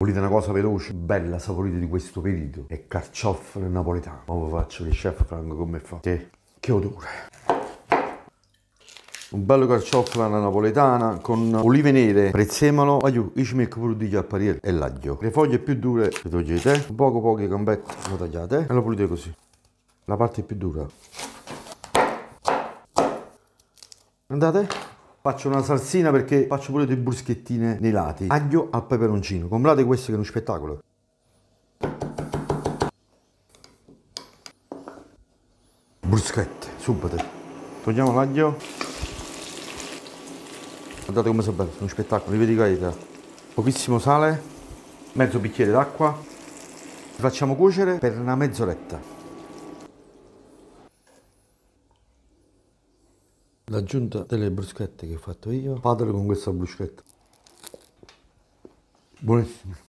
Volete una cosa veloce, bella, saporita di questo periodo? È carciofo napoletano. Ma vi faccio che chef Franco come fa. Che, che odore. Un bello carciofo alla napoletana con olive nere, prezzemolo, io ci metto pure di apparire e l'aglio. Le foglie più dure le togliete, poco poche gambette le tagliate e lo pulite così. La parte più dura. Andate? Faccio una salsina perché faccio pure delle bruschettine nei lati. Aglio al peperoncino. Comprate questo che è uno spettacolo. Bruschette, subito. Togliamo l'aglio. Guardate come sono bello, uno spettacolo, li vedi qualità. Pochissimo sale, mezzo bicchiere d'acqua. Facciamo cuocere per una mezz'oretta. L'aggiunta delle bruschette che ho fatto io, fatelo con questa bruschetta. Buonissimo.